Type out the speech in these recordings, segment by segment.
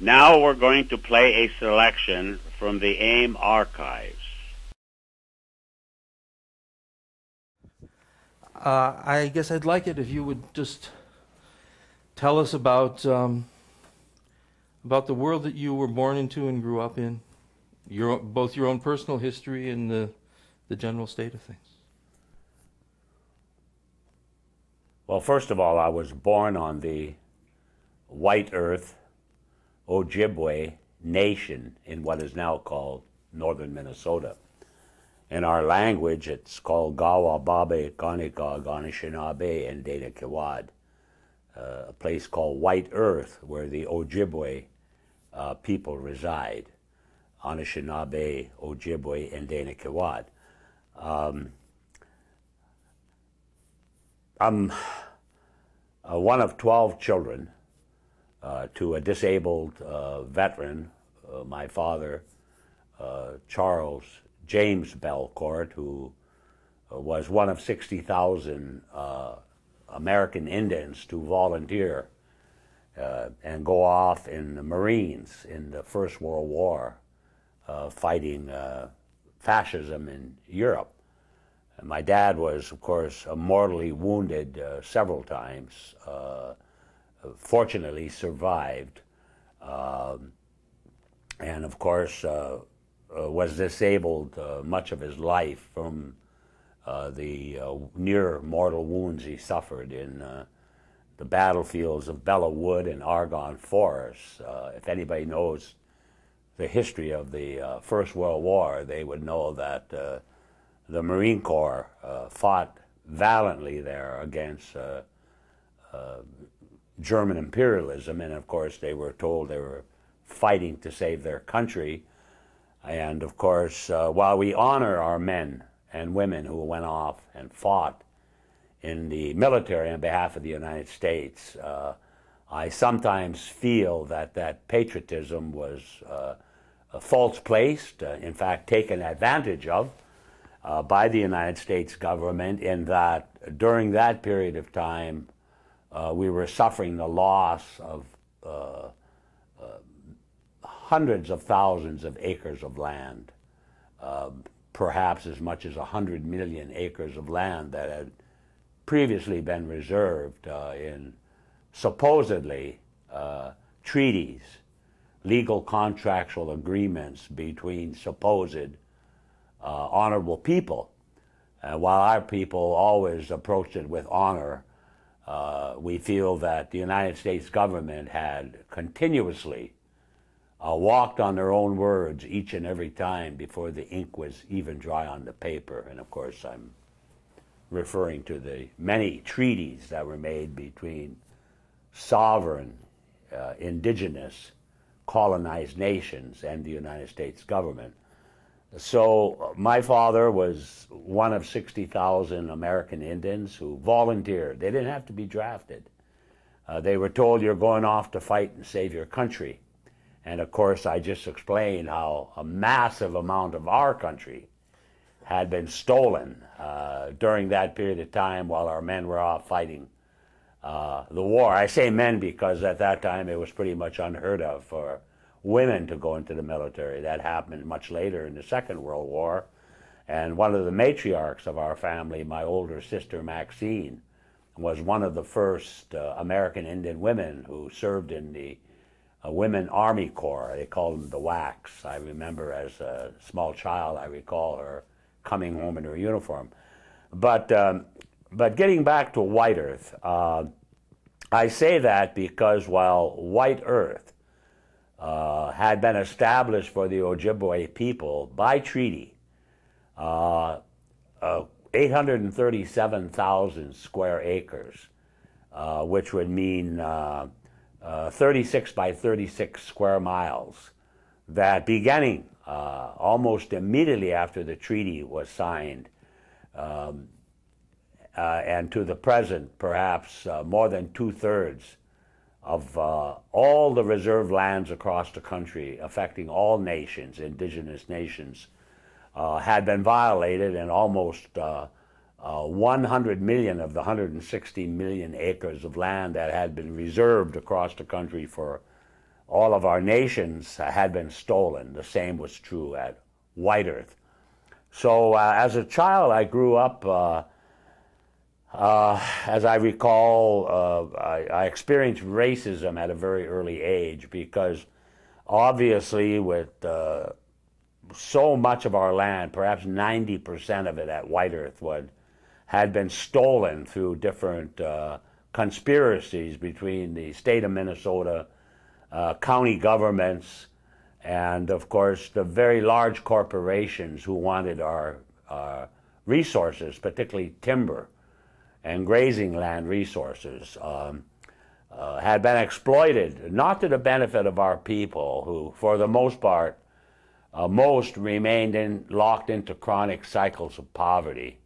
Now we're going to play a selection from the AIM archives. Uh, I guess I'd like it if you would just tell us about um, about the world that you were born into and grew up in, your both your own personal history and the the general state of things. Well, first of all, I was born on the white earth Ojibwe nation in what is now called northern Minnesota. In our language, it's called Gawa Babe Ganishinabe and Dana Kiwad, uh, a place called White Earth where the Ojibwe uh, people reside. Anishinaabe, Ojibwe, and Dana Kiwad. Um, I'm uh, one of 12 children to a disabled uh, veteran, uh, my father, uh, Charles James Bellecourt, who uh, was one of 60,000 uh, American Indians to volunteer uh, and go off in the Marines in the First World War, uh, fighting uh, fascism in Europe. And my dad was, of course, mortally wounded uh, several times. Fortunately, survived, um, and of course uh, was disabled uh, much of his life from uh, the near mortal wounds he suffered in the battlefields of Belleau Wood and Argonne Forest. if anybody knows the history of the First World War, they would know that the Marine Corps fought valiantly there against uh, uh, German imperialism, and of course they were told they were fighting to save their country. And of course, uh, while we honor our men and women who went off and fought in the military on behalf of the United States, uh, I sometimes feel that that patriotism was uh, false placed, in fact, taken advantage of uh, by the United States government, in that during that period of time, uh, we were suffering the loss of hundreds of thousands of acres of land, uh, perhaps as much as 100 million acres of land that had previously been reserved uh, in supposedly uh, treaties, legal contractual agreements between supposed uh, honorable people. And while our people always approached it with honor, uh, we feel that the United States government had continuously uh, walked on their own words each and every time before the ink was even dry on the paper. And of course, I'm referring to the many treaties that were made between sovereign, uh, indigenous, colonized nations and the United States government. So my father was one of 60,000 American Indians who volunteered. They didn't have to be drafted. Uh, they were told you're going off to fight and save your country. And of course, I just explained how a massive amount of our country had been stolen uh, during that period of time while our men were off fighting uh, the war. I say men because at that time it was pretty much unheard of for women to go into the military. That happened much later in the Second World War. And one of the matriarchs of our family, my older sister Maxine, was one of the first uh, American Indian women who served in the a women army corps. They called them the WACs. I remember as a small child, I recall her coming home in her uniform. But um, but getting back to White Earth, uh, I say that because while White Earth uh, had been established for the Ojibwe people by treaty, uh, uh 837,000 square acres, uh, which would mean uh, uh, 36 by 36 square miles that beginning almost immediately after the treaty was signed um, uh, and to the present perhaps uh, more than two-thirds of uh, all the reserve lands across the country affecting all nations, indigenous nations, had been violated and almost uh, 100 million of the 160 million acres of land that had been reserved across the country for all of our nations had been stolen. The same was true at White Earth. So uh, as a child, I grew up, uh, uh, as I recall, uh, I, I, experienced racism at a very early age because obviously with uh, so much of our land, perhaps 90% of it at White Earthwood, had been stolen through different uh, conspiracies between the state of Minnesota, county governments, and of course the very large corporations who wanted our uh, resources, particularly timber and grazing land resources, um, uh, had been exploited, not to the benefit of our people, who, for the most part, uh, most remained in, locked into chronic cycles of poverty,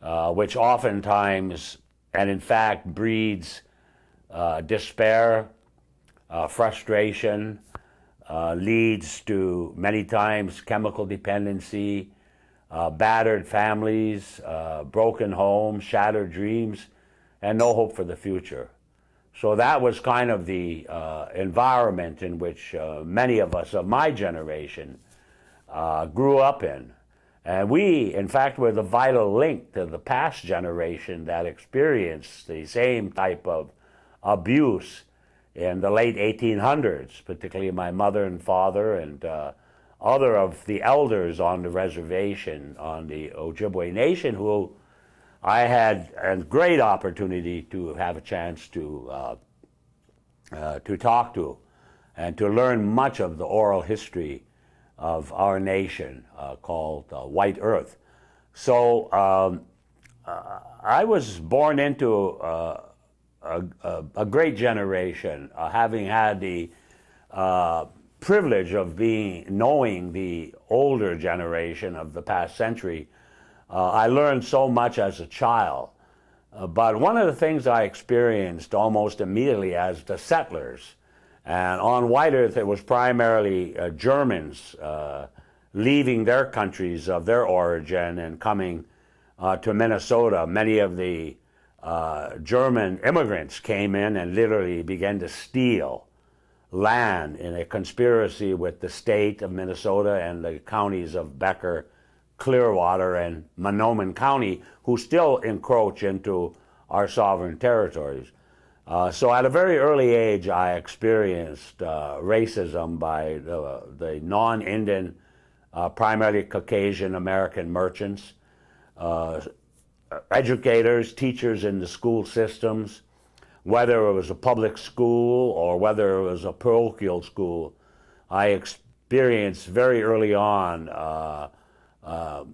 uh, which oftentimes, and in fact, breeds uh, despair, uh, frustration, uh, leads to many times chemical dependency, uh, battered families, uh, broken homes, shattered dreams, and no hope for the future. So that was kind of the uh, environment in which uh, many of us of my generation uh, grew up in. And we, in fact, were the vital link to the past generation that experienced the same type of abuse in the late 1800s, particularly my mother and father and uh, other of the elders on the reservation on the Ojibwe Nation who I had a great opportunity to have a chance to, uh, uh, to talk to and to learn much of the oral history of our nation uh, called uh, White Earth. So um, uh, I was born into a, a, a great generation, uh, having had the uh, privilege of being knowing the older generation of the past century. Uh, I learned so much as a child. Uh, but one of the things I experienced almost immediately as the settlers, and on White Earth it was primarily uh, Germans uh, leaving their countries of their origin and coming to Minnesota. Many of the uh, German immigrants came in and literally began to steal land in a conspiracy with the state of Minnesota and the counties of Becker, Clearwater, and Mahnomen County, who still encroach into our sovereign territories. Uh, so at a very early age, I experienced uh, racism by the, the non-Indian, uh, primarily Caucasian American merchants, uh, educators, teachers in the school systems, whether it was a public school or whether it was a parochial school, I experienced very early on uh, uh,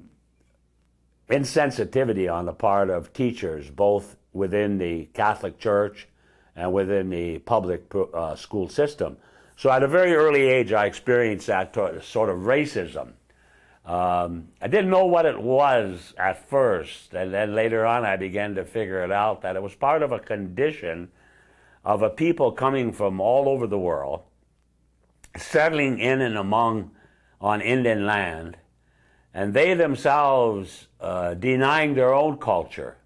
insensitivity on the part of teachers, both within the Catholic Church and within the public uh, school system. So at a very early age, I experienced that sort of racism. Um, I didn't know what it was at first, and then later on I began to figure it out that it was part of a condition of a people coming from all over the world, settling in and among on Indian land, and they themselves uh, denying their own culture,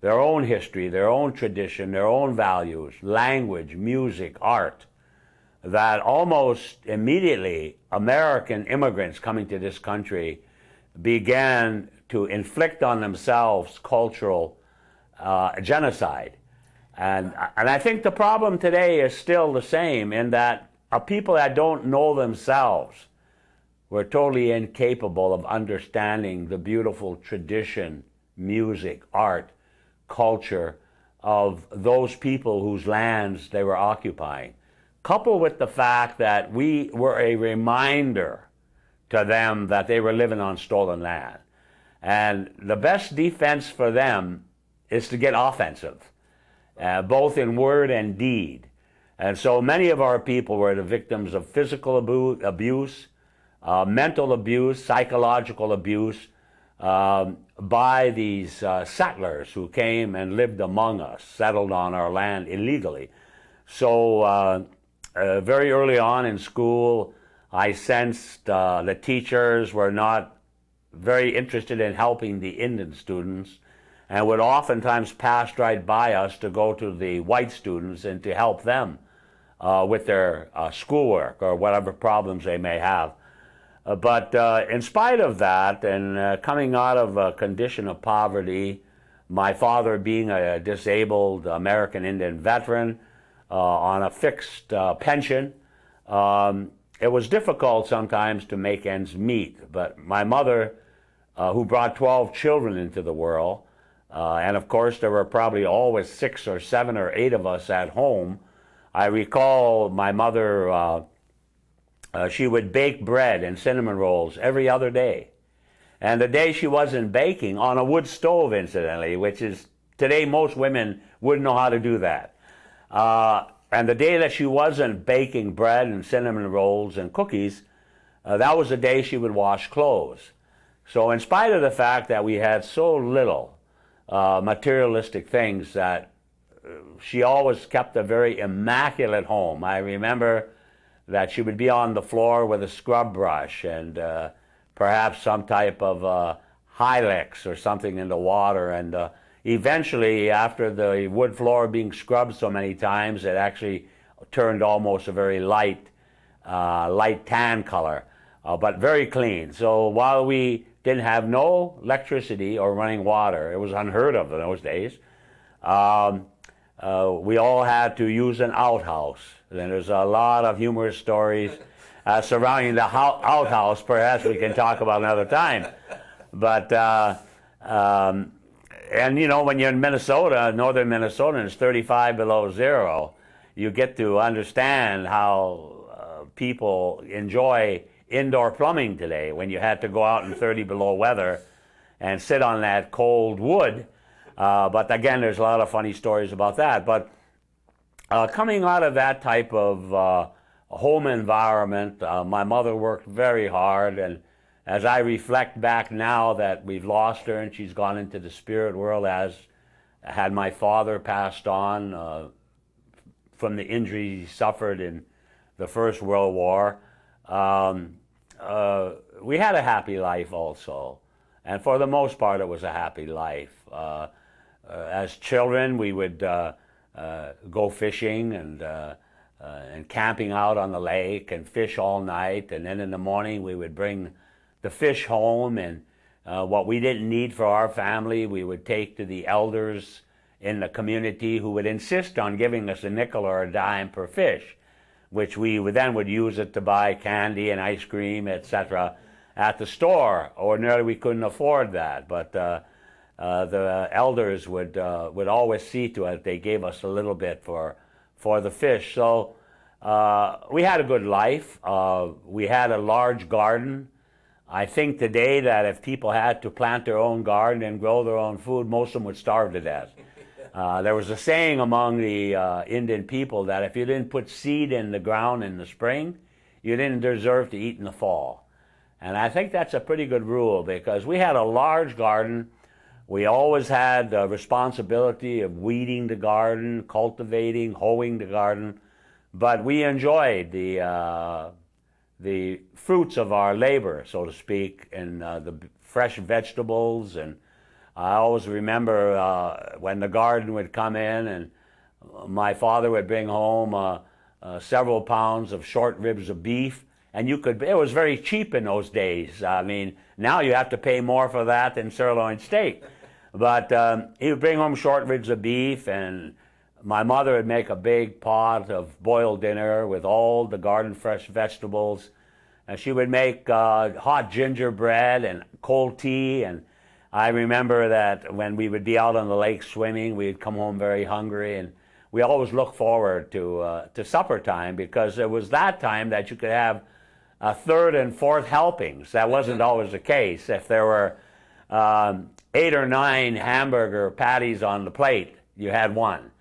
their own history, their own tradition, their own values, language, music, art that almost immediately American immigrants coming to this country began to inflict on themselves cultural uh, genocide. And, and I think the problem today is still the same in that a people that don't know themselves were totally incapable of understanding the beautiful tradition, music, art, culture of those people whose lands they were occupying coupled with the fact that we were a reminder to them that they were living on stolen land. And the best defense for them is to get offensive, uh, both in word and deed. And so many of our people were the victims of physical abu- abuse, uh, mental abuse, psychological abuse um, by these uh, settlers who came and lived among us, settled on our land illegally. So uh, very early on in school, I sensed uh, the teachers were not very interested in helping the Indian students and would oftentimes pass right by us to go to the white students and to help them uh, with their uh, schoolwork or whatever problems they may have. Uh, but uh, in spite of that, and coming out of a condition of poverty, my father being a disabled American Indian veteran on a fixed pension, um, it was difficult sometimes to make ends meet. But my mother, who brought 12 children into the world, uh, and of course, there were probably always six or seven or eight of us at home. I recall my mother, uh, uh, she would bake bread and cinnamon rolls every other day. And the day she wasn't baking, on a wood stove, incidentally, which is today most women wouldn't know how to do that. Uh, and the day that she wasn't baking bread and cinnamon rolls and cookies, uh, that was the day she would wash clothes. So, in spite of the fact that we had so little, uh, materialistic things that uh, she always kept a very immaculate home. I remember that she would be on the floor with a scrub brush and uh, perhaps some type of uh, Hilex or something in the water. And uh, eventually, after the wood floor being scrubbed so many times, it actually turned almost a very light, uh, light tan color, uh, but very clean. So while we didn't have no electricity or running water. It was unheard of in those days. Um, uh, we all had to use an outhouse. And there's a lot of humorous stories uh, surrounding the outhouse. Perhaps we can talk about another time. But uh, um, and you know when you're in Minnesota, northern Minnesota, and it's 35 below zero, you get to understand how uh, people enjoy indoor plumbing today when you had to go out in 30 below weather and sit on that cold wood. Uh, but again, there's a lot of funny stories about that. But uh, coming out of that type of uh, home environment, uh, my mother worked very hard. And as I reflect back now that we've lost her and she's gone into the spirit world, as had my father passed on uh, from the injuries he suffered in the First World War. Um, uh, we had a happy life also. And for the most part, it was a happy life. Uh, uh as children, we would uh, uh, go fishing and, and camping out on the lake and fish all night. And then in the morning, we would bring the fish home. And what we didn't need for our family, we would take to the elders in the community who would insist on giving us a nickel or a dime per fish which we would then would use it to buy candy and ice cream, etc., at the store. Ordinarily, we couldn't afford that, but uh, uh, the elders would uh, would always see to it they gave us a little bit for for the fish. So uh, we had a good life. Uh, we had a large garden. I think today that if people had to plant their own garden and grow their own food, most of them would starve to death. Uh, there was a saying among the uh, Indian people that if you didn't put seed in the ground in the spring, you didn't deserve to eat in the fall. And I think that's a pretty good rule because we had a large garden. We always had the responsibility of weeding the garden, cultivating, hoeing the garden, but we enjoyed the uh, the fruits of our labor, so to speak, and uh, the fresh vegetables and I always remember uh, when the garden would come in and my father would bring home uh, uh, several pounds of short ribs of beef. And you could, it was very cheap in those days. I mean, now you have to pay more for that than sirloin steak. But um, he would bring home short ribs of beef, and my mother would make a big pot of boiled dinner with all the garden fresh vegetables. And she would make uh, hot gingerbread and cold tea and I remember that when we would be out on the lake swimming, we'd come home very hungry, and we always looked forward to uh, to supper time because it was that time that you could have a third and fourth helpings. That wasn't always the case. If there were um, eight or nine hamburger patties on the plate, you had one,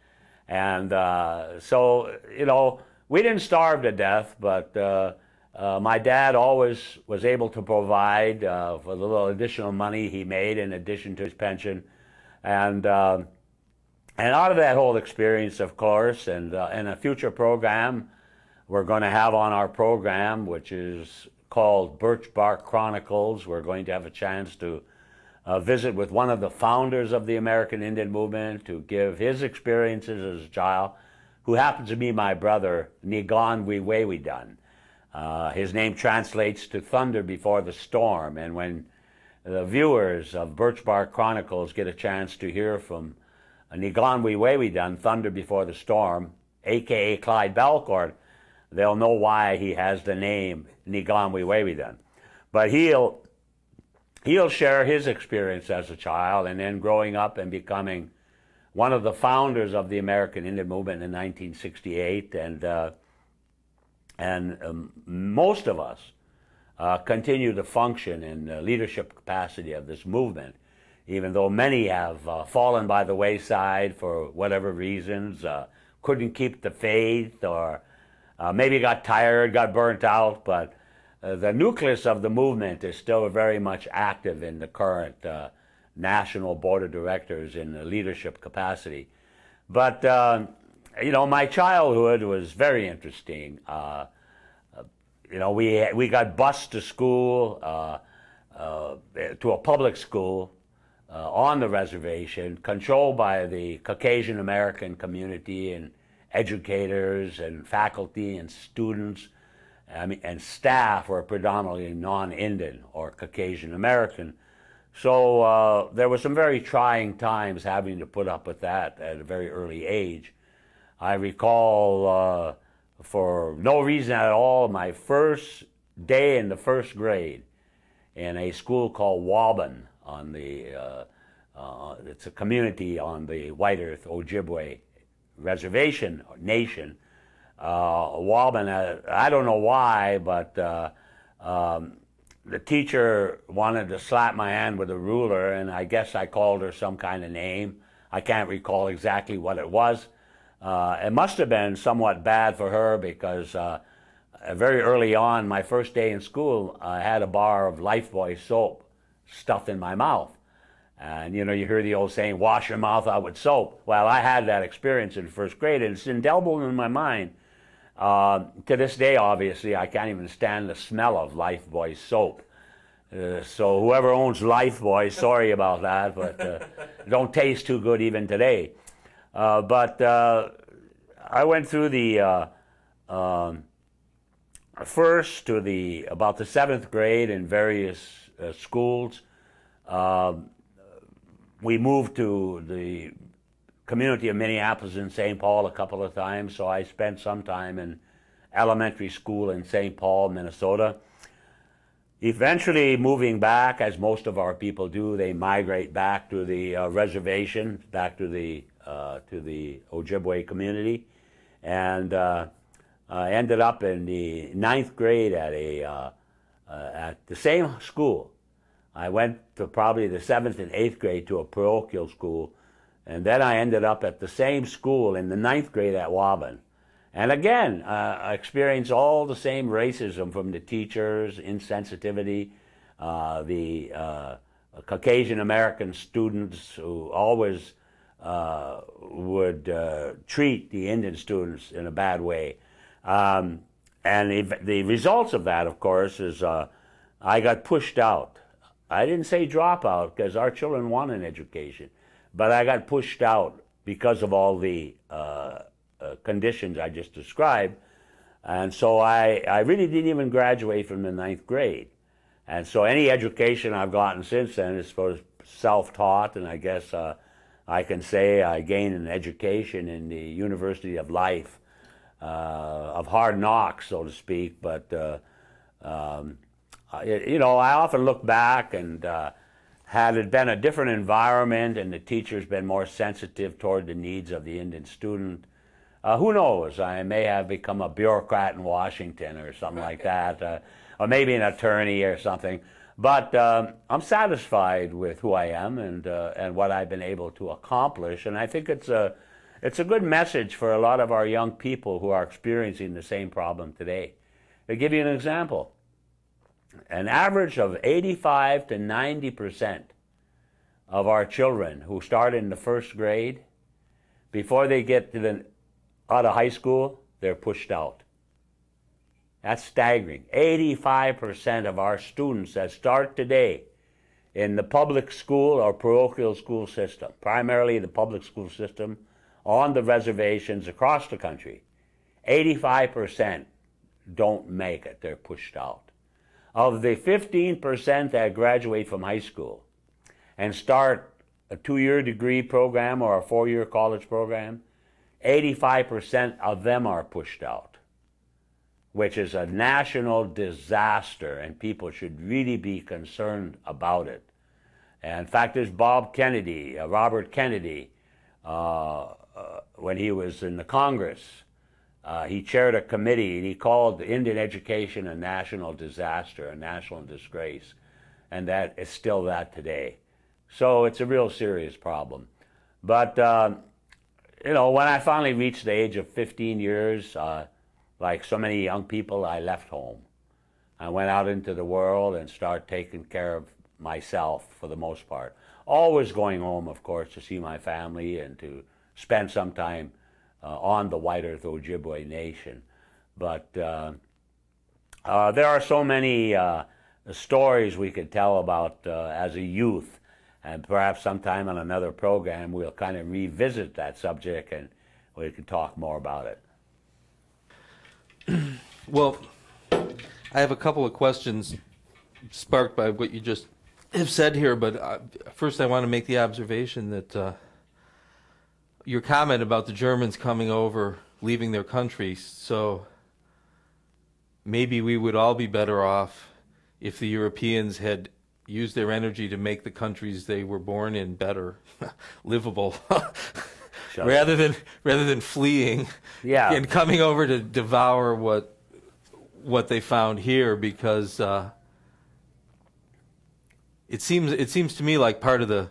and uh, so you know we didn't starve to death, but uh, uh, my dad always was able to provide uh, for the little additional money he made in addition to his pension. And, uh, and out of that whole experience, of course, and uh, in a future program we're going to have on our program, which is called Birch Bark Chronicles, we're going to have a chance to uh, visit with one of the founders of the American Indian movement to give his experiences as a child who happens to be my brother, Nigan Wiwewidan. Uh, his name translates to thunder before the storm, and when the viewers of Birch Bark Chronicles get a chance to hear from Nigan Wiwewidan, Thunder Before the Storm, aka Clyde Bellecourt, they'll know why he has the name Nigan Wiwewidan. But he'll he'll share his experience as a child and then growing up and becoming one of the founders of the American Indian Movement in 1968, and uh, and um, most of us uh, continue to function in the leadership capacity of this movement, even though many have uh, fallen by the wayside for whatever reasons, uh, couldn't keep the faith, or uh, maybe got tired, got burnt out, but uh, the nucleus of the movement is still very much active in the current uh, national board of directors in the leadership capacity. But, uh, you know, my childhood was very interesting. Uh, uh, you know, we, we got bused to school, to a public school on the reservation, controlled by the Caucasian American community and educators and faculty and students I mean, and staff were predominantly non-Indian or Caucasian American. So uh, there were some very trying times having to put up with that at a very early age. I recall, uh, for no reason at all, my first day in the first grade in a school called Waubun on the, uh, uh it's a community on the White Earth Ojibwe reservation nation uh, Waubun, uh, I don't know why, but uh, um, the teacher wanted to slap my hand with a ruler, and I guess I called her some kind of name. I can't recall exactly what it was. Uh, it must have been somewhat bad for her because uh, very early on, my first day in school, I had a bar of Lifebuoy soap stuffed in my mouth. And you know, you hear the old saying, wash your mouth out with soap. Well, I had that experience in first grade, and it's indelible in my mind uh, to this day, obviously, I can't even stand the smell of Lifebuoy soap. Uh, so whoever owns Lifebuoy, sorry about that, but uh, don't taste too good even today. Uh, but uh, I went through the uh, um, first to the about the seventh grade in various schools. Um, we moved to the community of Minneapolis and St. Paul a couple of times, so I spent some time in elementary school in St. Paul, Minnesota. Eventually, moving back, as most of our people do, they migrate back to the uh, reservation, back to the uh, to the Ojibwe community, and uh, ended up in the ninth grade at a uh, uh, at the same school. I went to probably the seventh and eighth grade to a parochial school and then I ended up at the same school in the ninth grade at Waubun. And again, uh, I experienced all the same racism from the teachers, insensitivity, uh, the uh, Caucasian American students who always uh, would uh, treat the Indian students in a bad way. Um, and the, the, results of that, of course, is uh, I got pushed out. I didn't say drop out because our children want an education. But I got pushed out because of all the uh, uh, conditions I just described. And so I, I really didn't even graduate from the ninth grade. And so any education I've gotten since then is of self-taught, and I guess uh, I can say I gained an education in the University of Life, uh, of hard knocks, so to speak. But uh, um, you know, I often look back and uh, had it been a different environment and the teachers been more sensitive toward the needs of the Indian student, uh, who knows? I may have become a bureaucrat in Washington or something like that, uh, or maybe an attorney or something. But um, I'm satisfied with who I am and uh, and what I've been able to accomplish, and I think it's a it's a good message for a lot of our young people who are experiencing the same problem today. To give you an example, an average of 85 to 90 percent of our children who start in the first grade, before they get to the, out of high school, they're pushed out. That's staggering. 85% of our students that start today in the public school or parochial school system, primarily the public school system, on the reservations across the country, 85% don't make it. They're pushed out. Of the 15% that graduate from high school and start a two year degree program or a four year college program, 85% of them are pushed out, which is a national disaster, and people should really be concerned about it. And in fact, there's Bob Kennedy, uh, Robert Kennedy, uh, uh, when he was in the Congress, uh, he chaired a committee and he called Indian education a national disaster, a national disgrace. And that is still that today. So it's a real serious problem. But, uh, you know, when I finally reached the age of 15 years, uh, like so many young people, I left home. I went out into the world and started taking care of myself for the most part. Always going home, of course, to see my family and to spend some time on the White Earth Ojibwe Nation. But uh, uh, there are so many uh, stories we could tell about uh, as a youth, and perhaps sometime on another program we'll kind of revisit that subject and we can talk more about it. Well, I have a couple of questions sparked by what you just have said here, but uh, first I want to make the observation that uh, your comment about the Germans coming over, leaving their country, so maybe we would all be better off if the Europeans had used their energy to make the countries they were born in better, livable, rather than rather than fleeing Yeah. and coming over to devour what what they found here because uh, it seems it seems to me like part of the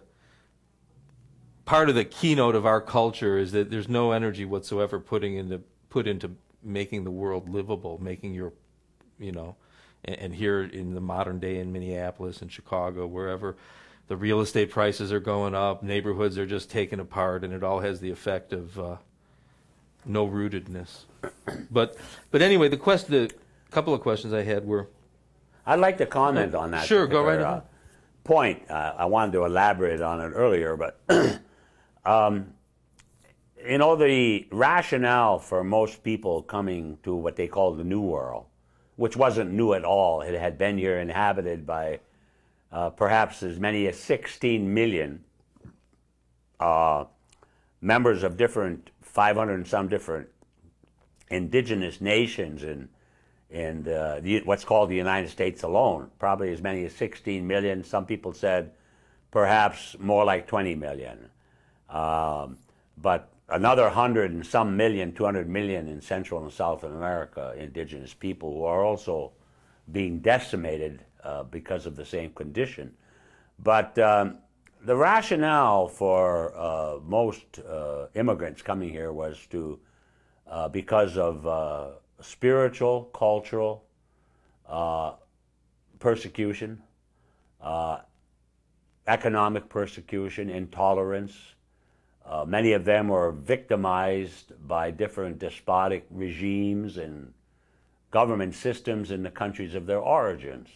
part of the keynote of our culture is that there's no energy whatsoever putting into put into making the world livable, making your you know and, and here in the modern day in Minneapolis and Chicago, wherever the real estate prices are going up, neighborhoods are just taken apart, and it all has the effect of uh, no rootedness. But but anyway, the question, the couple of questions I had were I'd like to comment on that. Sure, go right uh, ahead. point. Uh, I wanted to elaborate on it earlier, but um, you know the rationale for most people coming to what they call the New World, which wasn't new at all. It had been here inhabited by uh, perhaps as many as 16 million uh, members of different 500 and some different indigenous nations in in the, what's called the United States alone, probably as many as 16 million. Some people said perhaps more like 20 million. Um, but another 100 and some million, 200 million in Central and South America, indigenous people who are also being decimated uh, because of the same condition. But um, the rationale for uh, most uh, immigrants coming here was to, uh, because of uh, spiritual, cultural uh, persecution, economic persecution, intolerance. Uh, many of them were victimized by different despotic regimes and government systems in the countries of their origins,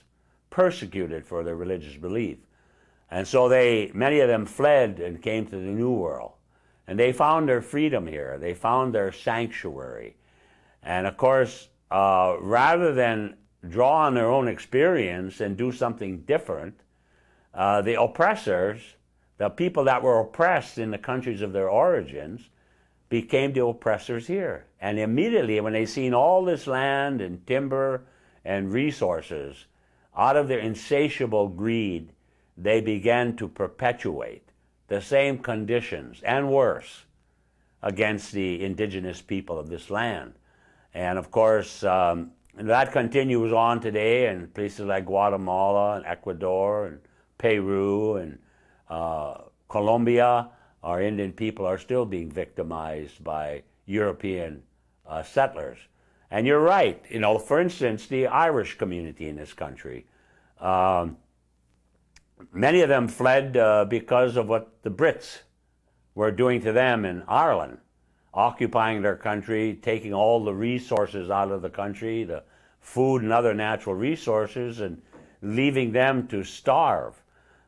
persecuted for their religious belief. And so they, many of them fled and came to the New World. And they found their freedom here. They found their sanctuary. And of course, uh, rather than draw on their own experience and do something different, uh, the oppressors, the people that were oppressed in the countries of their origins, became the oppressors here. And immediately, when they seen all this land and timber and resources, out of their insatiable greed, they began to perpetuate the same conditions and worse against the indigenous people of this land. And of course, um, that continues on today in places like Guatemala and Ecuador and Peru and uh, Colombia. Our Indian people are still being victimized by European uh, settlers. And you're right. You know, for instance, the Irish community in this country. Um, many of them fled uh, because of what the Brits were doing to them in Ireland, occupying their country, taking all the resources out of the country, the food and other natural resources, and leaving them to starve.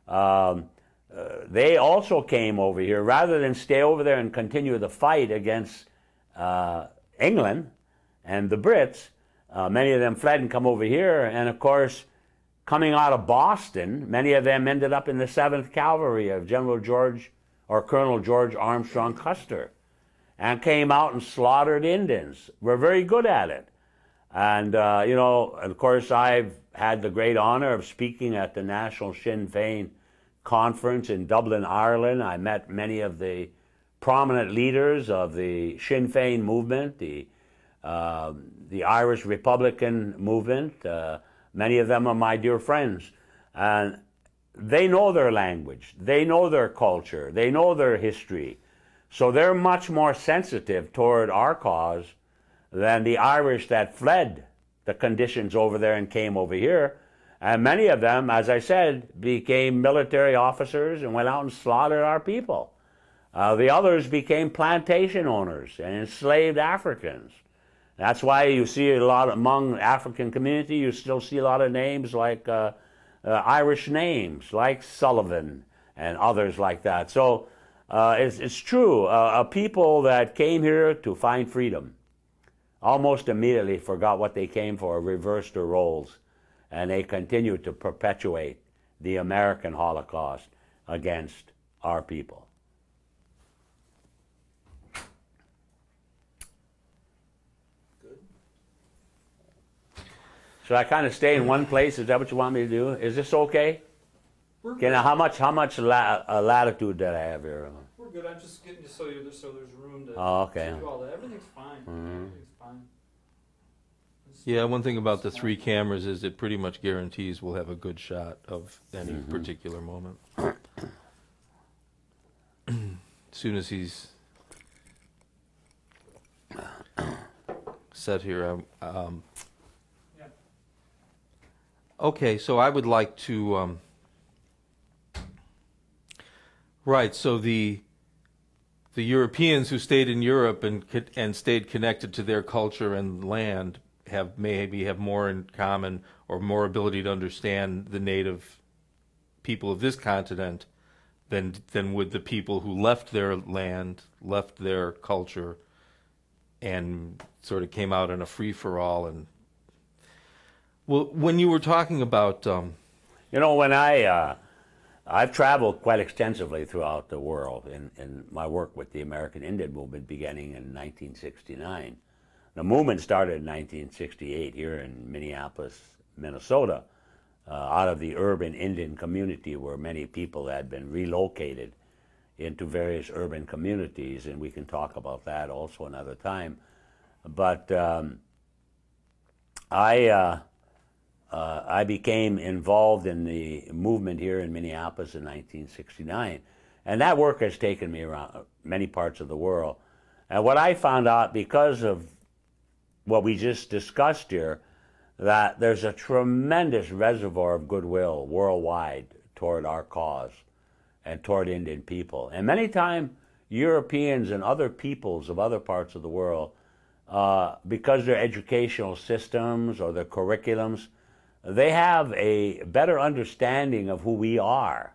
Um, uh, they also came over here rather than stay over there and continue the fight against uh, England and the Brits. Uh, many of them fled and come over here, and of course, coming out of Boston, many of them ended up in the Seventh Cavalry of General George or Colonel George Armstrong Custer, and came out and slaughtered Indians. We're very good at it, and uh, you know, of course, I've had the great honor of speaking at the National Sinn Féin conference in Dublin, Ireland. I met many of the prominent leaders of the Sinn Féin movement, the uh, the Irish Republican movement. Uh, many of them are my dear friends, and they know their language, they know their culture, they know their history, so they're much more sensitive toward our cause than the Irish that fled the conditions over there and came over here. And many of them, as I said, became military officers and went out and slaughtered our people. Uh, the others became plantation owners and enslaved Africans. That's why you see a lot among African community. You still see a lot of names like uh, uh, Irish names, like Sullivan and others like that. So uh, it's, it's true. Uh, a people that came here to find freedom almost immediately forgot what they came for, reversed their roles, and they continue to perpetuate the American Holocaust against our people. Good. Should I kind of stay in one place? Is that what you want me to do? Is this okay? We're Okay, good. now how much how much la- uh, latitude did I have here? We're good. I'm just getting you so you so there's room to, Oh, okay. To do all that. Everything's fine. Everything's fine. Yeah, one thing about the three cameras is it pretty much guarantees we'll have a good shot of any Mm-hmm. particular moment. as soon as he's set here, um, um, Yeah. Okay, so I would like to. Um, right, so the the Europeans who stayed in Europe and co- and stayed connected to their culture and land have maybe have more in common or more ability to understand the native people of this continent than than would the people who left their land, left their culture, and sort of came out in a free for all and well, when you were talking about, um, You know, when I uh, I've traveled quite extensively throughout the world in, in my work with the American Indian movement beginning in 1969. The movement started in 1968 here in Minneapolis, Minnesota, uh, out of the urban Indian community where many people had been relocated into various urban communities, and we can talk about that also another time. But um, I. Uh, uh, I became involved in the movement here in Minneapolis in 1969. And that work has taken me around many parts of the world. And what I found out because of what we just discussed here, that there's a tremendous reservoir of goodwill worldwide toward our cause and toward Indian people. And many times, Europeans and other peoples of other parts of the world, uh, because their educational systems or their curriculums, they have a better understanding of who we are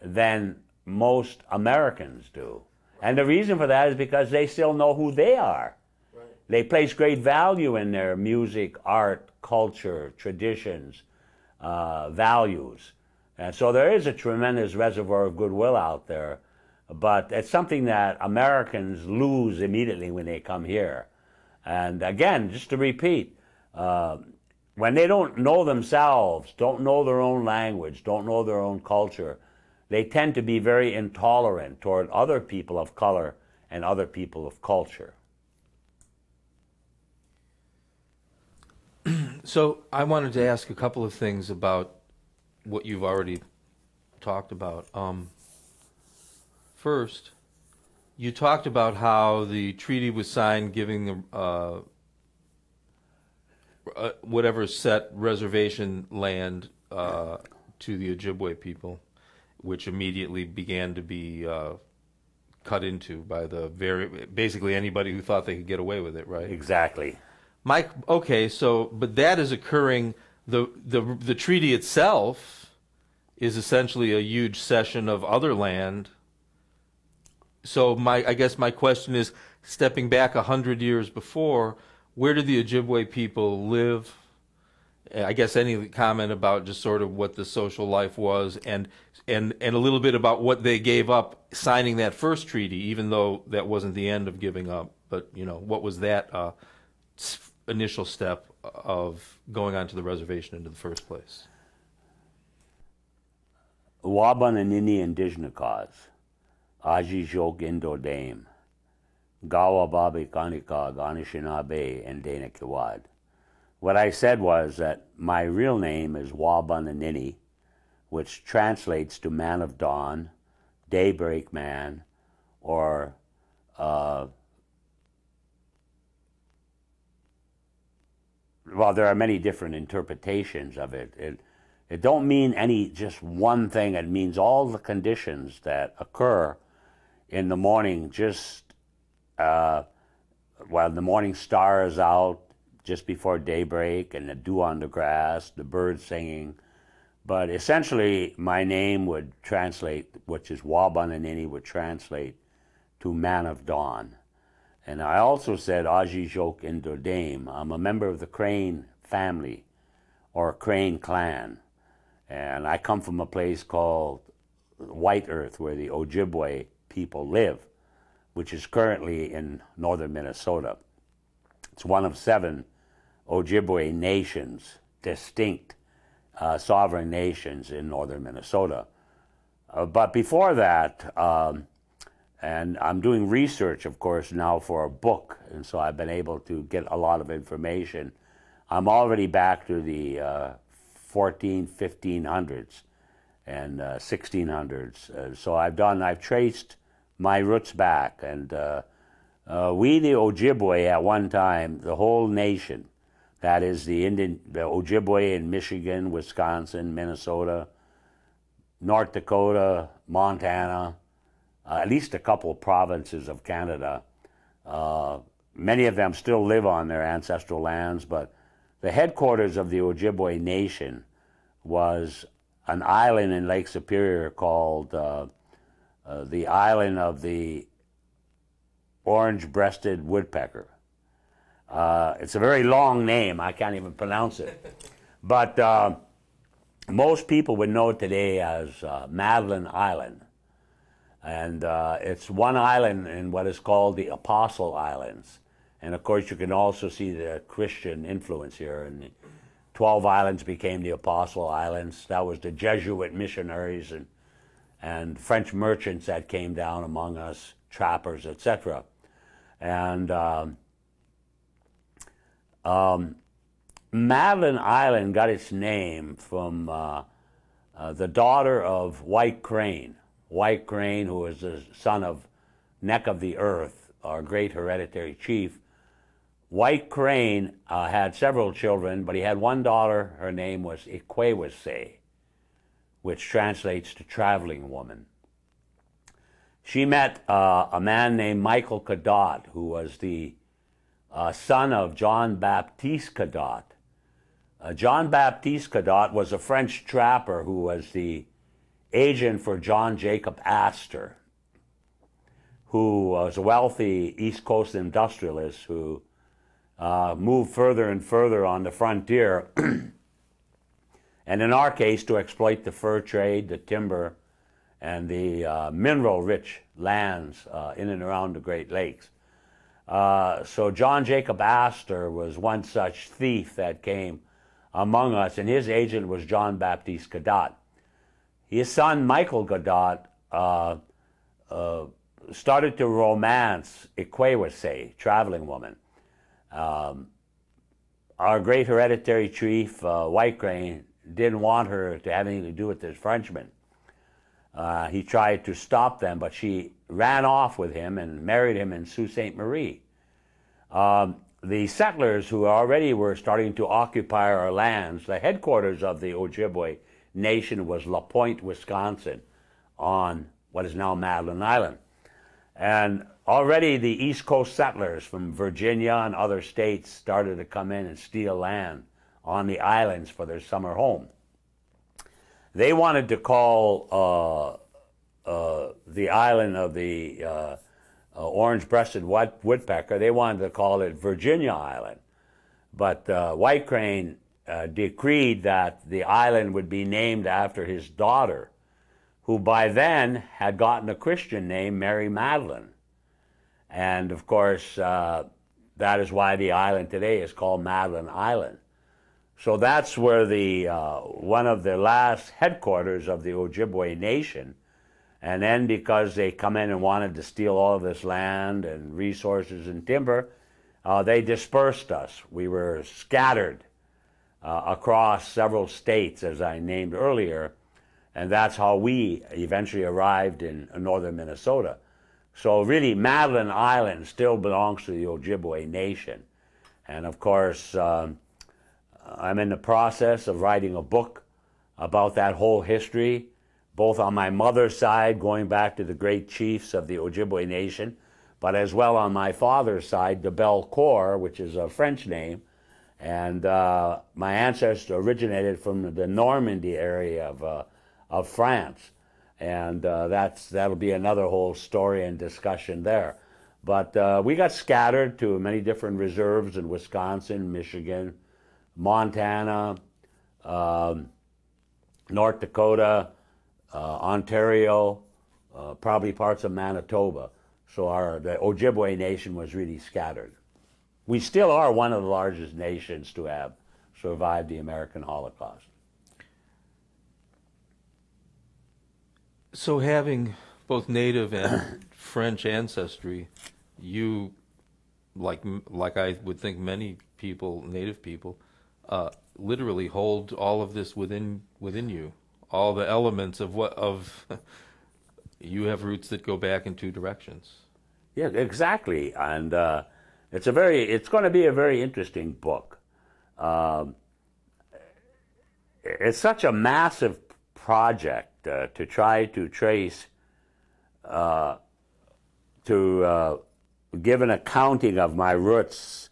than most Americans do. And the reason for that is because they still know who they are. They place great value in their music, art, culture, traditions, uh, values. And so there is a tremendous reservoir of goodwill out there, but it's something that Americans lose immediately when they come here. And again, just to repeat, uh, when they don't know themselves, don't know their own language, don't know their own culture, they tend to be very intolerant toward other people of color and other people of culture. so I wanted to ask a couple of things about what you've already talked about. Um, first, you talked about how the treaty was signed giving uh, uh, whatever set reservation land uh, to the Ojibwe people, which immediately began to be uh, cut into by the very basically anybody who thought they could get away with it, right? Exactly. Mike, okay, so but that is occurring. the the The treaty itself is essentially a huge cession of other land. So my, I guess my question is, stepping back a hundred years before, where did the Ojibwe people live? I guess any comment about just sort of what the social life was, and and and a little bit about what they gave up signing that first treaty, even though that wasn't the end of giving up. But you know, what was that uh, initial step of going onto the reservation into the first place? Wabananini Indigenous Aji Indo Dame, Gawa Babi Kanika Ganishinabe, and Dana Kiwad. What I said was that my real name is Wabananini, which translates to man of dawn, daybreak man, or uh, well, there are many different interpretations of it. It it don't mean any just one thing. It means all the conditions that occur in the morning, just uh, while the morning star is out, just before daybreak, and the dew on the grass, the birds singing. But essentially, my name would translate, which is Wabananini, would translate to man of dawn. And I also said Aji Jok Indodame. I'm a member of the Crane family or Crane clan. And I come from a place called White Earth where the Ojibwe people live, which is currently in northern Minnesota. It's one of seven Ojibwe nations, distinct uh, sovereign nations in northern Minnesota. Uh, but before that, um, and I'm doing research, of course, now for a book, and so I've been able to get a lot of information. I'm already back to the uh, 14, 1500s and uh, 1600s. Uh, so I've done, I've traced my roots back, and uh, uh, we, the Ojibwe, at one time, the whole nation, that is the Indian, the Ojibwe in Michigan, Wisconsin, Minnesota, North Dakota, Montana, at least a couple of provinces of Canada. Uh, many of them still live on their ancestral lands, but the headquarters of the Ojibwe Nation was an island in Lake Superior called uh, uh the Island of the Orange Breasted Woodpecker. Uh, it's a very long name, I can't even pronounce it. But uh, most people would know it today as Madeline Island and uh, it's one island in what is called the Apostle Islands. And of course, you can also see the Christian influence here. And 12 islands became the Apostle Islands. That was the Jesuit missionaries and, and French merchants that came down among us, trappers, etc. And um, um, Madeline Island got its name from uh, uh, the daughter of White Crane White Crane, who was the son of Neck of the Earth, our great hereditary chief. White Crane uh, had several children, but he had one daughter. Her name was Ikwewase, which translates to traveling woman. She met uh, a man named Michael Cadot, who was the uh, son of John Baptiste Cadot. Uh, John Baptiste Cadot was a French trapper who was the agent for John Jacob Astor, who was a wealthy East Coast industrialist who uh, moved further and further on the frontier, and in our case, to exploit the fur trade, the timber, and the uh, mineral rich lands uh, in and around the Great Lakes. Uh, so, John Jacob Astor was one such thief that came among us, and his agent was John Baptiste Cadot. His son, Michael Cadot, uh, uh, started to romance Ikwewase, traveling woman. Um, our great hereditary chief, uh, White Crane, didn't want her to have anything to do with this Frenchman. Uh, he tried to stop them, but she ran off with him and married him in Sault Ste. Marie. Um, the settlers who already were starting to occupy our lands, the headquarters of the Ojibwe nation was La Pointe, Wisconsin, on what is now Madeline Island. And already the East Coast settlers from Virginia and other states started to come in and steal land on the islands for their summer home. they wanted to call uh, uh, the island of the uh, uh, orange-breasted white woodpecker. They wanted to call it Virginia Island, but uh, White Crane uh, decreed that the island would be named after his daughter, who by then had gotten a Christian name, Mary Madeline. And of course, uh, that is why the island today is called Madeline Island. So that's where the uh, one of the last headquarters of the Ojibwe Nation. And then because they come in and wanted to steal all of this land and resources and timber, uh, they dispersed us. We were scattered uh, across several states, as I named earlier, and that's how we eventually arrived in northern Minnesota. So really, Madeline Island still belongs to the Ojibwe Nation. And of course, um, I'm in the process of writing a book about that whole history, both on my mother's side, going back to the great chiefs of the Ojibwe Nation, but as well on my father's side, the Bellecourt, which is a French name. And uh, my ancestors originated from the Normandy area of, uh, of France. And uh, that's, that'll be another whole story and discussion there. But uh, we got scattered to many different reserves in Wisconsin, Michigan, Montana, um, North Dakota, uh, Ontario, uh, probably parts of Manitoba. So our the Ojibwe nation was really scattered. We still are one of the largest nations to have survived the American Holocaust. So, having both native and French ancestry, you, like like I would think many people, native people, uh, literally hold all of this within within you, all the elements of what of. you have roots that go back in two directions. Yeah, exactly, and uh, it's a very it's going to be a very interesting book. Um, it's such a massive project uh, to try to trace uh, to uh, give an accounting of my roots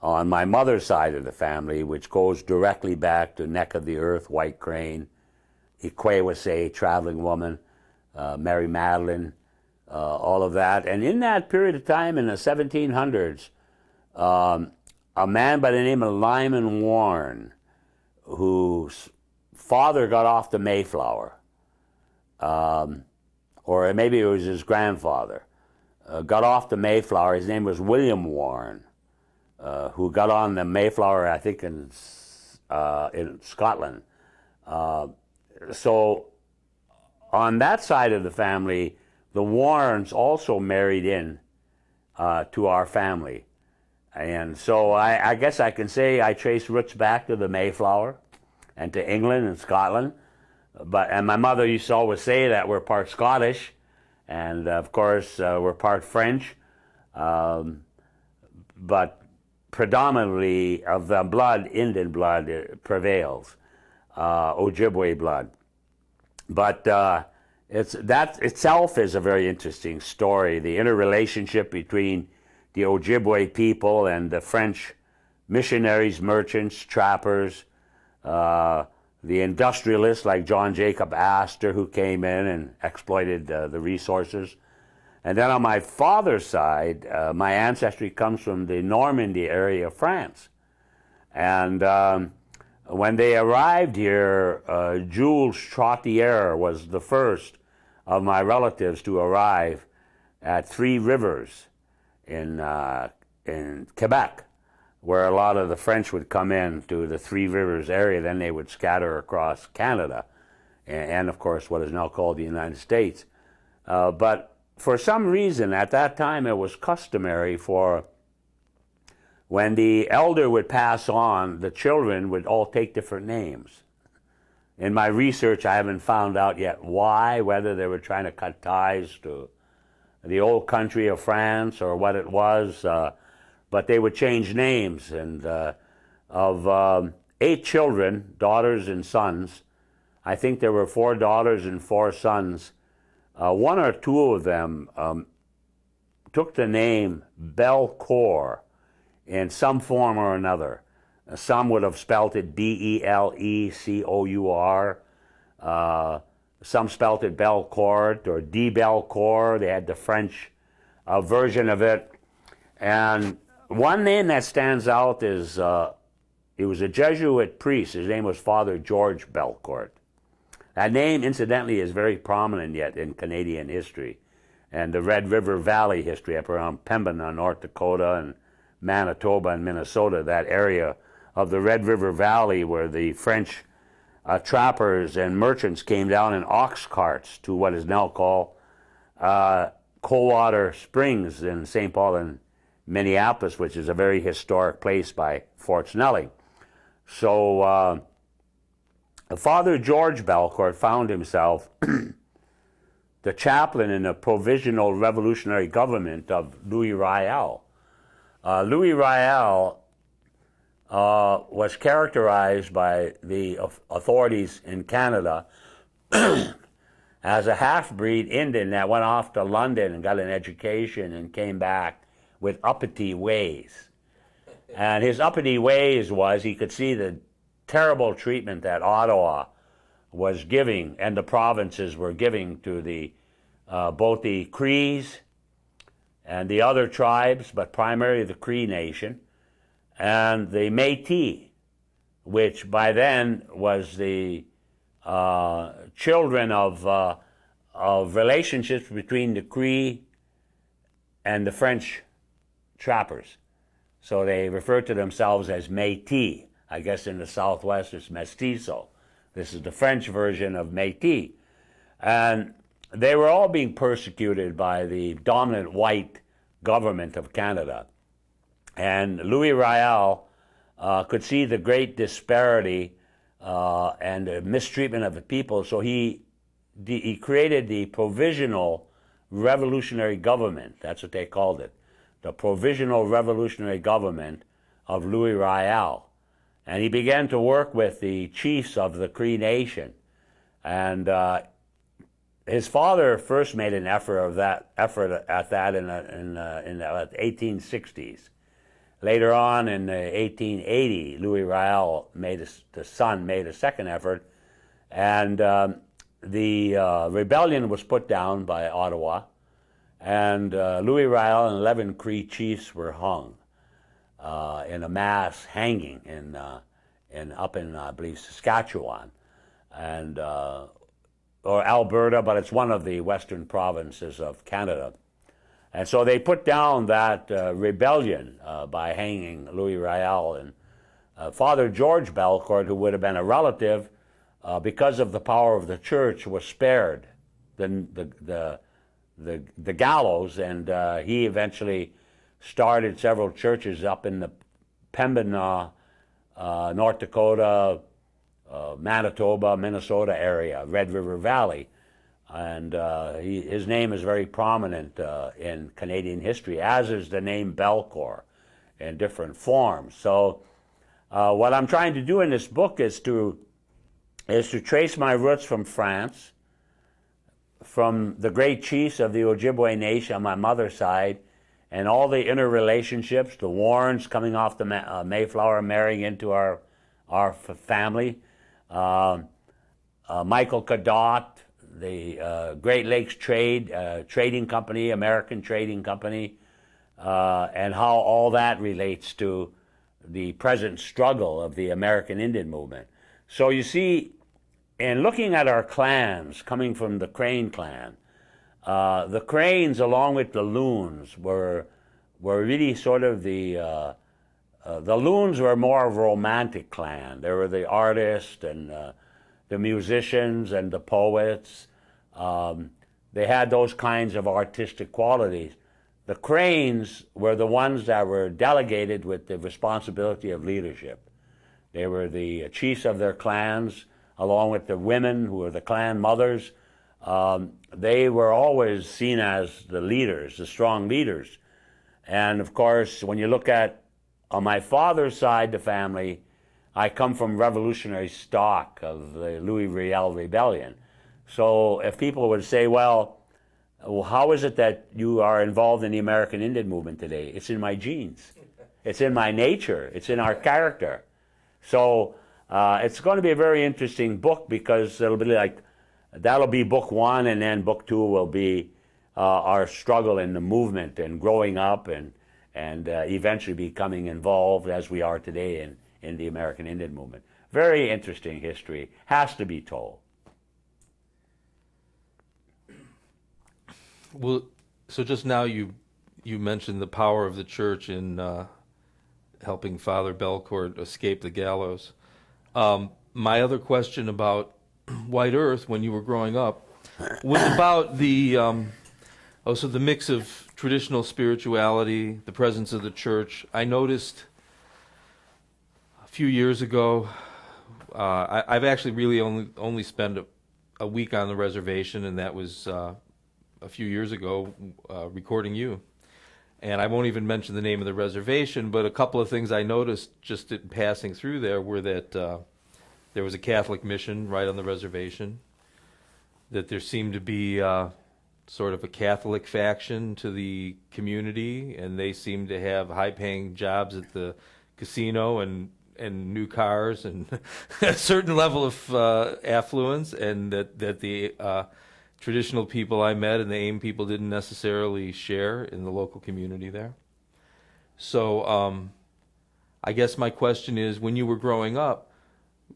on my mother's side of the family, which goes directly back to Neck of the Earth, White Crane, Ikwewase, Traveling Woman, uh, Mary Madeline, uh, all of that. And in that period of time, in the 1700s, um, a man by the name of Lyman Warren, whose father got off the Mayflower, um, or maybe it was his grandfather, uh, got off the Mayflower. His name was William Warren uh, who got on the Mayflower, I think, in, uh, in Scotland. Uh, so, on that side of the family, the Warrens also married in uh, to our family. And so I, I, guess I can say I trace roots back to the Mayflower and to England and Scotland. But and my mother used to always say that we're part Scottish, and of course uh, we're part French. Um, but predominantly of the blood, Indian blood, uh, prevails, uh, Ojibwe blood. But uh, it's, that itself is a very interesting story. The interrelationship between the Ojibwe people and the French missionaries, merchants, trappers, uh, the industrialists like John Jacob Astor, who came in and exploited uh, the resources and then on my father's side, uh, my ancestry comes from the Normandy area of France. And um, when they arrived here, uh, Jules Trottier was the first of my relatives to arrive at Three Rivers in, uh, in Quebec, where a lot of the French would come in to the Three Rivers area. Then they would scatter across Canada and, and of course, what is now called the United States. Uh, but for some reason, at that time, it was customary for when the elder would pass on, the children would all take different names. In my research, I haven't found out yet why, whether they were trying to cut ties to the old country of France or what it was, uh, but they would change names. And uh, of um, eight children, daughters and sons, I think there were four daughters and four sons uh, one or two of them um, took the name Belcourt in some form or another. Some would have spelt it B E L E C O U R. Uh, some spelt it Belcourt or D Belcourt. They had the French uh, version of it. And one name that stands out is uh, he was a Jesuit priest. His name was Father George Belcourt. That name, incidentally, is very prominent yet in Canadian history and the Red River Valley history up around Pembina, North Dakota, and Manitoba and Minnesota, that area of the Red River Valley where the French uh, trappers and merchants came down in ox carts to what is now called uh, Coldwater Springs in St. Paul and Minneapolis, which is a very historic place by Fort Snelling. So uh, Father George Belcourt found himself the chaplain in the provisional revolutionary government of Louis Riel. Uh, Louis Riel uh, was characterized by the authorities in Canada as a half breed Indian that went off to London and got an education and came back with uppity ways. And his uppity ways was he could see the terrible treatment that Ottawa was giving and the provinces were giving to the uh, both the Crees and the other tribes, but primarily the Cree Nation, and the Métis, which by then was the uh, children of, uh, of relationships between the Cree and the French trappers. So they refer to themselves as Métis. I guess in the Southwest it's mestizo. This is the French version of Métis. And they were all being persecuted by the dominant white government of Canada. And Louis Riel uh, could see the great disparity uh, and the mistreatment of the people, so he, he created the Provisional Revolutionary Government. That's what they called it. The Provisional Revolutionary Government of Louis Riel. And he began to work with the chiefs of the Cree Nation. And uh, his father first made an effort of that effort at that in, the, in, in the 1860s. Later on in 1880, Louis Riel made a, the son made a second effort, and um, the uh, rebellion was put down by Ottawa, and uh, Louis Riel and 11 Cree chiefs were hung uh, in a mass hanging in, uh, in up in I believe Saskatchewan, and uh, or Alberta, but it's one of the western provinces of Canada. And so they put down that uh, rebellion uh, by hanging Louis Riel and uh, Father George Belcourt, who would have been a relative, uh, because of the power of the church, was spared the the the the, the gallows, and uh, he eventually started several churches up in the Pembina, uh, North Dakota, Manitoba, Minnesota area, Red River Valley. And uh, he, his name is very prominent uh, in Canadian history, as is the name Belcour in different forms. So, uh, what I'm trying to do in this book is to is to trace my roots from France, from the great chiefs of the Ojibwe Nation on my mother's side, and all the interrelationships, the Warrens coming off the uh, Mayflower, marrying into our our family, um, uh, Michael Cadot, the uh, Great Lakes Trade uh, Trading Company, American Trading Company, uh, and how all that relates to the present struggle of the American Indian movement. So you see, in looking at our clans coming from the Crane clan, uh, the Cranes, along with the Loons, were were really sort of the uh, uh, the Loons were more of a romantic clan. They were the artists and the musicians and the poets. Um, they had those kinds of artistic qualities. The Cranes were the ones that were delegated with the responsibility of leadership. They were the chiefs of their clans, along with the women who were the clan mothers. Um, they were always seen as the leaders, the strong leaders. And of course, when you look at on my father's side, the family, I come from revolutionary stock of the Louis Riel Rebellion. So if people would say, well, how is it that you are involved in the American Indian movement today? It's in my genes. It's in my nature. It's in our character. So Uh, it's going to be a very interesting book because it'll be like that'll be book one, and then book two will be uh, our struggle in the movement and growing up and and uh, eventually becoming involved as we are today in, in the American Indian movement. Very interesting history, has to be told. Well, so just now you you mentioned the power of the church in uh, helping Father Belcourt escape the gallows. Um, my other question about White Earth when you were growing up was about the um, oh, so the mix of traditional spirituality, the presence of the church. I noticed few years ago. Uh, I, have actually really only only spent a, a, week on the reservation, and that was uh, a few years ago, uh, recording you. And I won't even mention the name of the reservation, but a couple of things I noticed just in passing through there were that uh, there was a Catholic mission right on the reservation, that there seemed to be uh, sort of a Catholic faction to the community, and they seemed to have high paying jobs at the casino and and new cars and a certain level of uh, affluence, and that that the uh, traditional people I met and the AIM people didn't necessarily share in the local community there. So um, I guess my question is, when you were growing up,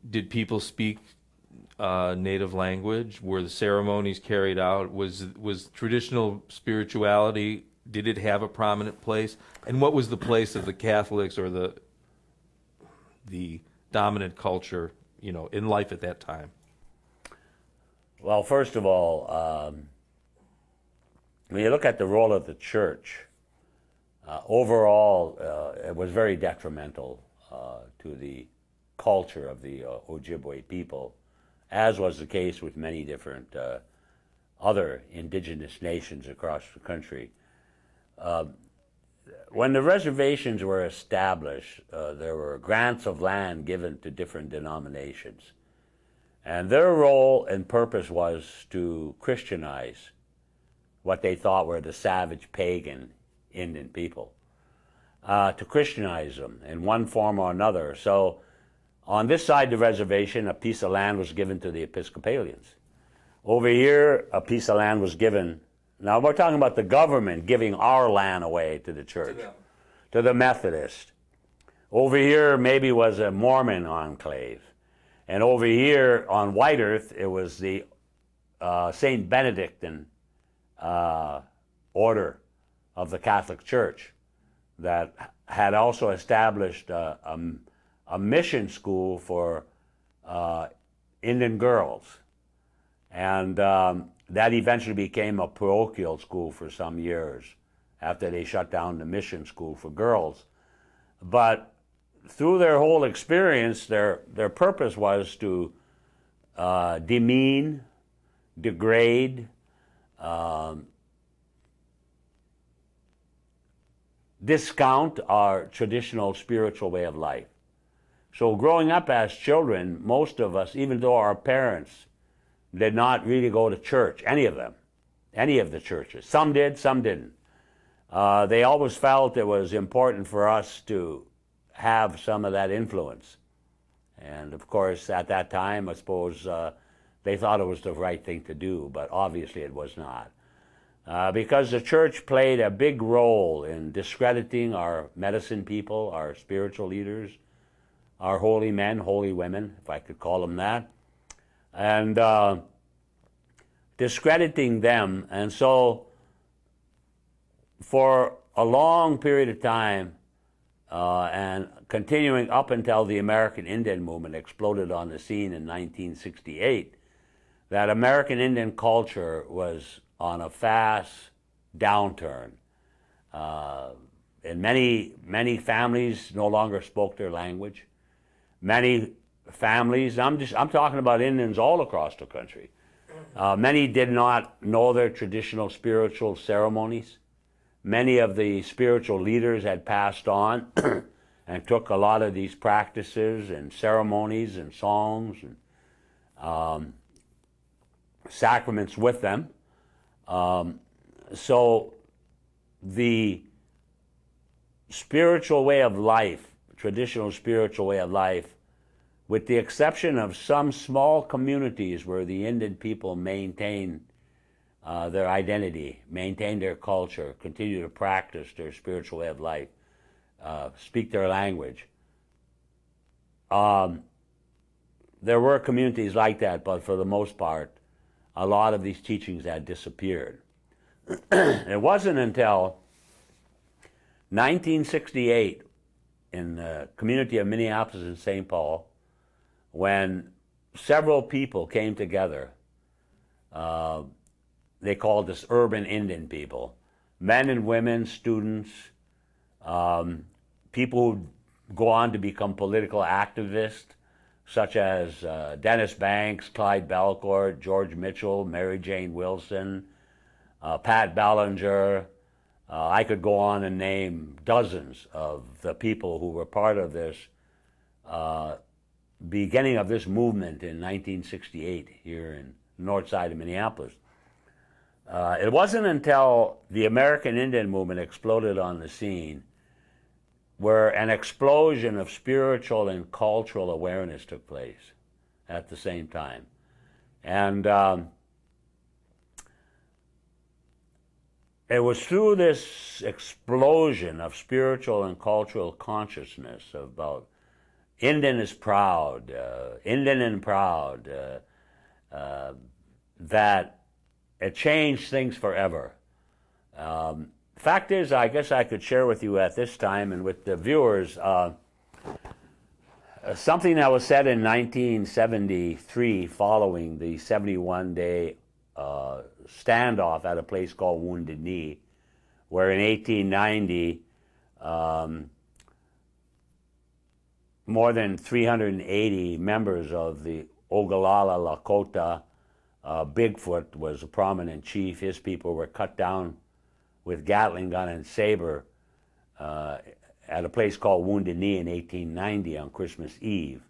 did people speak uh, native language? Were the ceremonies carried out? Was was traditional spirituality? Did it have a prominent place? And what was the place of the Catholics or the the dominant culture, you know, in life at that time? Well, first of all, um, when you look at the role of the church, uh, overall, uh, it was very detrimental uh, to the culture of the uh, Ojibwe people, as was the case with many different uh, other indigenous nations across the country. Um, when the reservations were established, uh, there were grants of land given to different denominations. And their role and purpose was to Christianize what they thought were the savage pagan Indian people, uh, to Christianize them in one form or another. So on this side of the reservation, a piece of land was given to the Episcopalians. Over here, a piece of land was given. Now we're talking about the government giving our land away to the church, to, to the Methodist. Over here, maybe was a Mormon enclave. And over here on White Earth, it was the uh, St. Benedictine uh, order of the Catholic Church that had also established a, a, a mission school for uh, Indian girls. And um, that eventually became a parochial school for some years after they shut down the mission school for girls. But through their whole experience, their, their purpose was to uh, demean, degrade, um, discount our traditional spiritual way of life. So, growing up as children, most of us, even though our parents did not really go to church, any of them, any of the churches, some did, some didn't, uh, they always felt it was important for us to have some of that influence. And of course, at that time, I suppose uh, they thought it was the right thing to do, but obviously it was not. Uh, because the church played a big role in discrediting our medicine people, our spiritual leaders, our holy men, holy women, if I could call them that, and uh, discrediting them. And so, for a long period of time, uh, and continuing up until the American Indian movement exploded on the scene in 1968, that American Indian culture was on a fast downturn. Uh, and many, many families no longer spoke their language. Many families, I'm, just, I'm talking about Indians all across the country, uh, many did not know their traditional spiritual ceremonies. Many of the spiritual leaders had passed on and took a lot of these practices and ceremonies and songs and um, sacraments with them. Um, so the spiritual way of life, traditional spiritual way of life, with the exception of some small communities where the Indian people maintain uh, their identity, maintain their culture, continue to practice their spiritual way of life, uh, speak their language. Um, there were communities like that, but for the most part, a lot of these teachings had disappeared. it wasn't until 1968 in the community of Minneapolis and St. Paul when several people came together. Uh, they called us urban Indian people men and women, students, um, people who go on to become political activists, such as uh, Dennis Banks, Clyde Bellecourt, George Mitchell, Mary Jane Wilson, uh, Pat Bellanger. Uh, I could go on and name dozens of the people who were part of this uh, beginning of this movement in 1968 here in north side of Minneapolis. Uh, it wasn't until the American Indian movement exploded on the scene where an explosion of spiritual and cultural awareness took place at the same time. And um, it was through this explosion of spiritual and cultural consciousness about Indian is proud, uh, Indian and proud, uh, uh, that it changed things forever. Um, fact is, I guess I could share with you at this time and with the viewers uh, something that was said in 1973 following the 71 day uh, standoff at a place called Wounded Knee, where in 1890, um, more than 380 members of the Ogallala Lakota uh, Bigfoot was a prominent chief. His people were cut down with Gatling gun and saber uh, at a place called Wounded Knee in 1890 on Christmas Eve.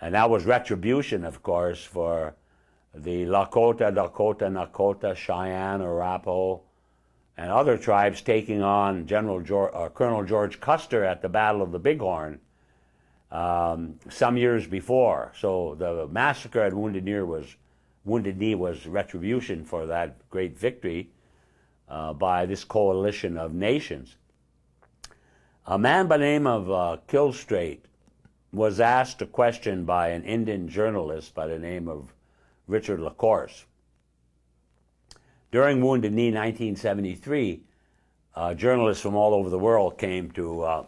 And that was retribution, of course, for the Lakota, Dakota, Nakota, Cheyenne, Arapaho, and other tribes taking on General George, uh, Colonel George Custer at the Battle of the Bighorn um, some years before. So the massacre at Wounded Knee was Wounded Knee was retribution for that great victory uh, by this coalition of nations. A man by the name of uh, Kills Straight was asked a question by an Indian journalist by the name of Richard LaCourse. During Wounded Knee 1973, uh, journalists from all over the world came to uh,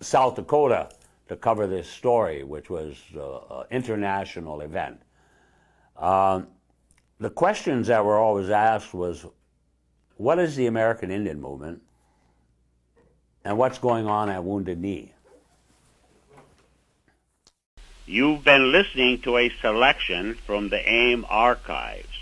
South Dakota to cover this story, which was uh, an international event. Um, the questions that were always asked was, what is the American Indian movement? And what's going on at Wounded Knee? You've been listening to a selection from the AIM archives.